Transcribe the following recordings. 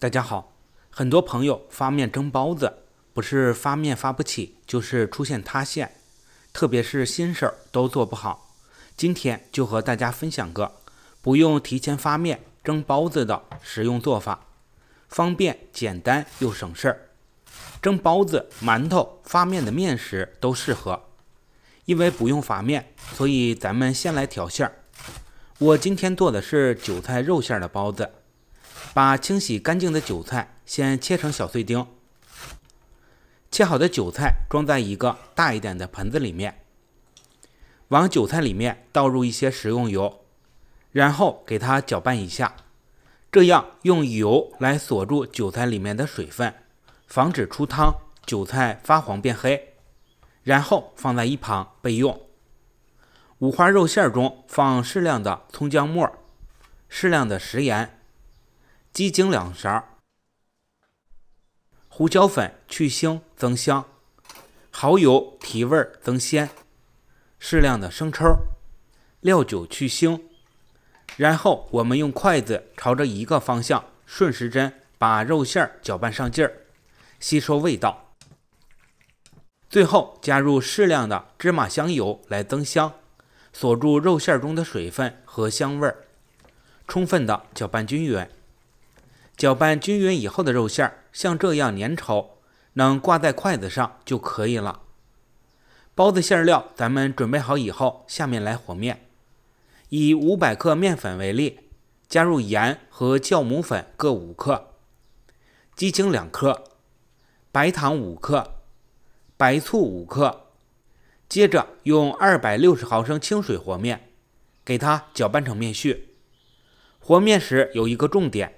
大家好，很多朋友发面蒸包子，不是发面发不起，就是出现塌陷，特别是新手都做不好。今天就和大家分享个不用提前发面蒸包子的实用做法，方便、简单又省事儿。蒸包子、馒头发面的面食都适合，因为不用发面，所以咱们先来调馅儿。我今天做的是韭菜肉馅的包子。把清洗干净的韭菜先切成小碎丁，切好的韭菜装在一个大一点的盆子里面，往韭菜里面倒入一些食用油，然后给它搅拌一下，这样用油来锁住韭菜里面的水分，防止出汤、韭菜发黄变黑，然后放在一旁备用。五花肉馅中放适量的葱姜末，适量的食盐。鸡精两勺，胡椒粉去腥增香，蚝油提味增鲜，适量的生抽，料酒去腥。然后我们用筷子朝着一个方向顺时针把肉馅搅拌上劲儿，吸收味道。最后加入适量的芝麻香油来增香，锁住肉馅中的水分和香味儿，充分的搅拌均匀。搅拌均匀以后的肉馅儿像这样粘稠，能挂在筷子上就可以了。包子馅料咱们准备好以后，下面来和面。以五百克面粉为例，加入盐和酵母粉各五克，鸡精两克，白糖五克，白醋五克。接着用二百六十毫升清水和面，给它搅拌成面絮。和面时有一个重点。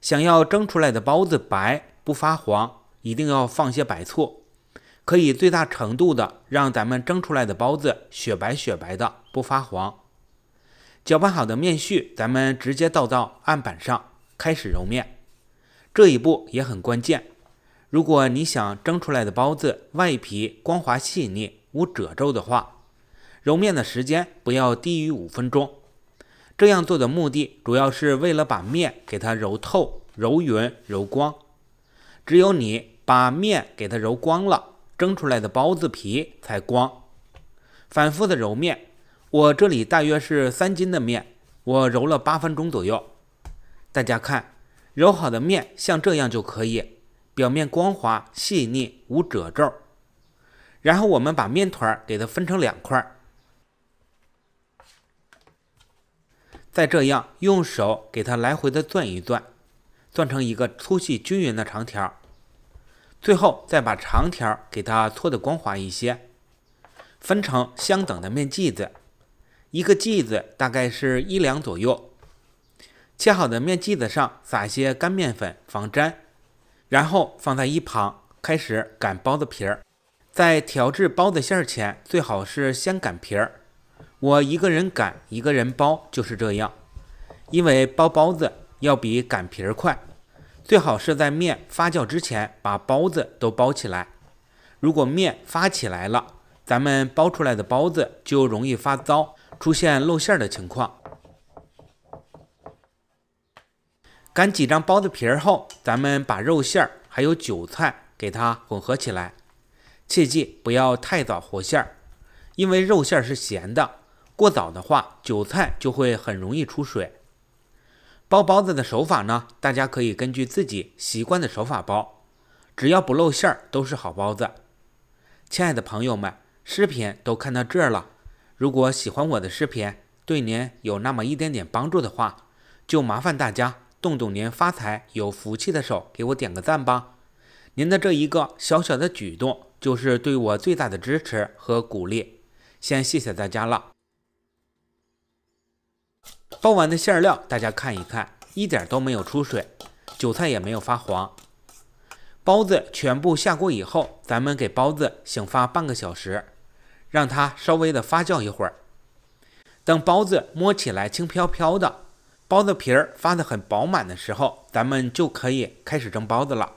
想要蒸出来的包子白不发黄，一定要放些白醋，可以最大程度的让咱们蒸出来的包子雪白雪白的不发黄。搅拌好的面絮，咱们直接倒到案板上，开始揉面。这一步也很关键。如果你想蒸出来的包子外皮光滑细腻无褶皱的话，揉面的时间不要低于五分钟。这样做的目的主要是为了把面给它揉透、揉匀、揉光。只有你把面给它揉光了，蒸出来的包子皮才光。反复的揉面，我这里大约是三斤的面，我揉了八分钟左右。大家看，揉好的面像这样就可以，表面光滑细腻无褶皱。然后我们把面团给它分成两块。再这样用手给它来回的攥一攥，攥成一个粗细均匀的长条。最后再把长条给它搓得光滑一些，分成相等的面剂子，一个剂子大概是一两左右。切好的面剂子上撒些干面粉防粘，然后放在一旁开始擀包子皮儿。在调制包子馅儿前，最好是先擀皮儿。我一个人擀，一个人包，就是这样。因为包包子要比擀皮儿快，最好是在面发酵之前把包子都包起来。如果面发起来了，咱们包出来的包子就容易发糟，出现漏馅的情况。擀几张包子皮儿后，咱们把肉馅儿还有韭菜给它混合起来，切记不要太早和馅儿，因为肉馅儿是咸的。过早的话，韭菜就会很容易出水。包包子的手法呢，大家可以根据自己习惯的手法包，只要不露馅儿都是好包子。亲爱的朋友们，视频都看到这儿了，如果喜欢我的视频，对您有那么一点点帮助的话，就麻烦大家动动您发财有福气的手，给我点个赞吧。您的这一个小小的举动，就是对我最大的支持和鼓励。先谢谢大家了。包完的馅料，大家看一看，一点都没有出水，韭菜也没有发黄。包子全部下锅以后，咱们给包子醒发半个小时，让它稍微的发酵一会儿。等包子摸起来轻飘飘的，包子皮儿发的很饱满的时候，咱们就可以开始蒸包子了。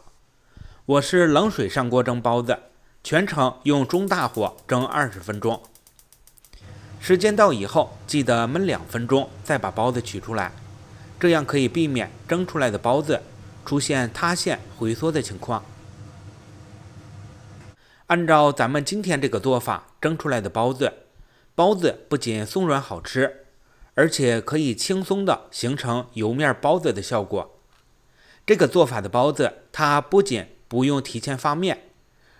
我是冷水上锅蒸包子，全程用中大火蒸二十分钟。时间到以后，记得焖两分钟，再把包子取出来，这样可以避免蒸出来的包子出现塌陷、回缩的情况。按照咱们今天这个做法蒸出来的包子，包子不仅松软好吃，而且可以轻松的形成油面包子的效果。这个做法的包子，它不仅不用提前发面，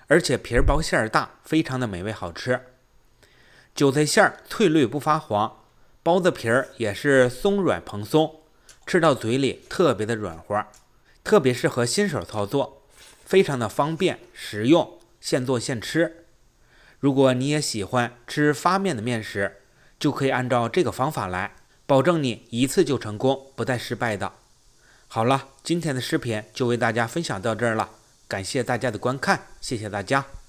而且皮儿薄馅儿大，非常的美味好吃。韭菜馅儿翠绿不发黄，包子皮儿也是松软蓬松，吃到嘴里特别的软和，特别适合新手操作，非常的方便实用。现做现吃。如果你也喜欢吃发面的面食，就可以按照这个方法来，保证你一次就成功，不再失败的。好了，今天的视频就为大家分享到这儿了，感谢大家的观看，谢谢大家。